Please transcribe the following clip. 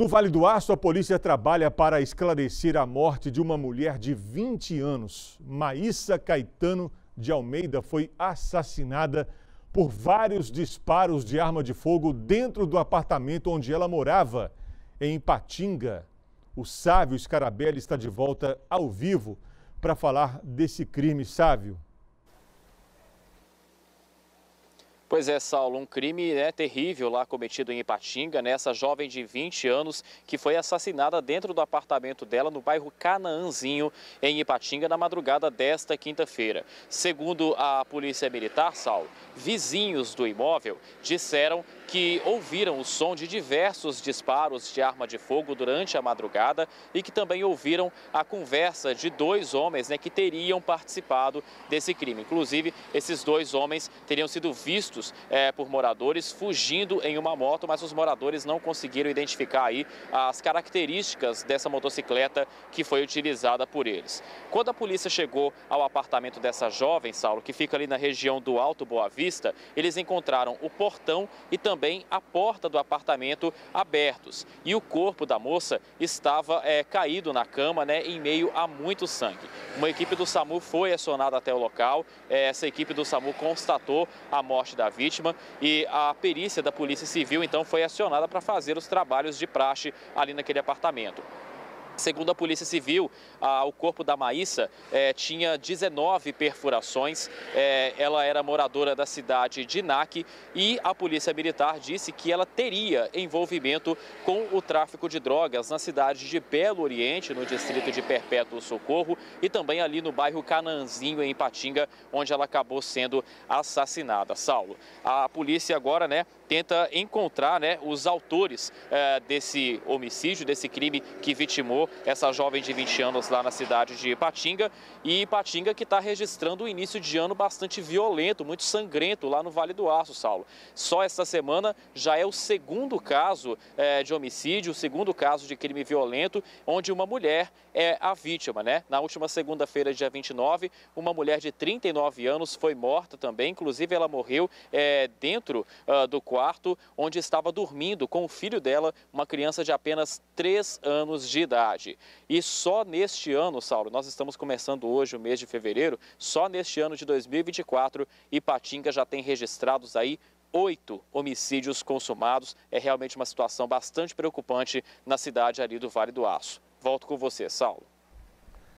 No Vale do Aço, a polícia trabalha para esclarecer a morte de uma mulher de 20 anos. Maíssa Caetano de Almeida foi assassinada por vários disparos de arma de fogo dentro do apartamento onde ela morava, em Ipatinga. O Sávio Scarabelli está de volta ao vivo para falar desse crime, Sávio. Pois é, Saulo, um crime né, terrível lá cometido em Ipatinga, nessa né, jovem de 20 anos que foi assassinada dentro do apartamento dela no bairro Canaãzinho, em Ipatinga, na madrugada desta quinta-feira. Segundo a Polícia Militar, Saulo, vizinhos do imóvel disseram que ouviram o som de diversos disparos de arma de fogo durante a madrugada e que também ouviram a conversa de dois homens né, que teriam participado desse crime. Inclusive, esses dois homens teriam sido vistos é, por moradores fugindo em uma moto, mas os moradores não conseguiram identificar aí as características dessa motocicleta que foi utilizada por eles. Quando a polícia chegou ao apartamento dessa jovem, Saulo, que fica ali na região do Alto Boa Vista, eles encontraram o portão e também também a porta do apartamento abertos. E o corpo da moça estava é, caído na cama, né, em meio a muito sangue. Uma equipe do SAMU foi acionada até o local. É, essa equipe do SAMU constatou a morte da vítima e a perícia da Polícia Civil então foi acionada para fazer os trabalhos de praxe ali naquele apartamento. Segundo a Polícia Civil, a, o corpo da Maíssa é, tinha 19 perfurações. É, ela era moradora da cidade de Nac e a Polícia Militar disse que ela teria envolvimento com o tráfico de drogas na cidade de Belo Oriente, no distrito de Perpétuo Socorro, e também ali no bairro Cananzinho, em Patinga, onde ela acabou sendo assassinada. Saulo, a polícia agora, né, tenta encontrar né, os autores é, desse homicídio, desse crime que vitimou essa jovem de 20 anos lá na cidade de Ipatinga. E Ipatinga que está registrando um início de ano bastante violento, muito sangrento lá no Vale do Aço, Saulo. Só esta semana já é o segundo caso é, de homicídio, o segundo caso de crime violento, onde uma mulher é a vítima, né? Na última segunda-feira, dia 29, uma mulher de 39 anos foi morta também, inclusive ela morreu é, dentro uh, do quarto onde estava dormindo com o filho dela, uma criança de apenas 3 anos de idade. E só neste ano, Saulo, nós estamos começando hoje o mês de fevereiro, só neste ano de 2024, Ipatinga já tem registrados aí oito homicídios consumados. É realmente uma situação bastante preocupante na cidade ali do Vale do Aço. Volto com você, Saulo.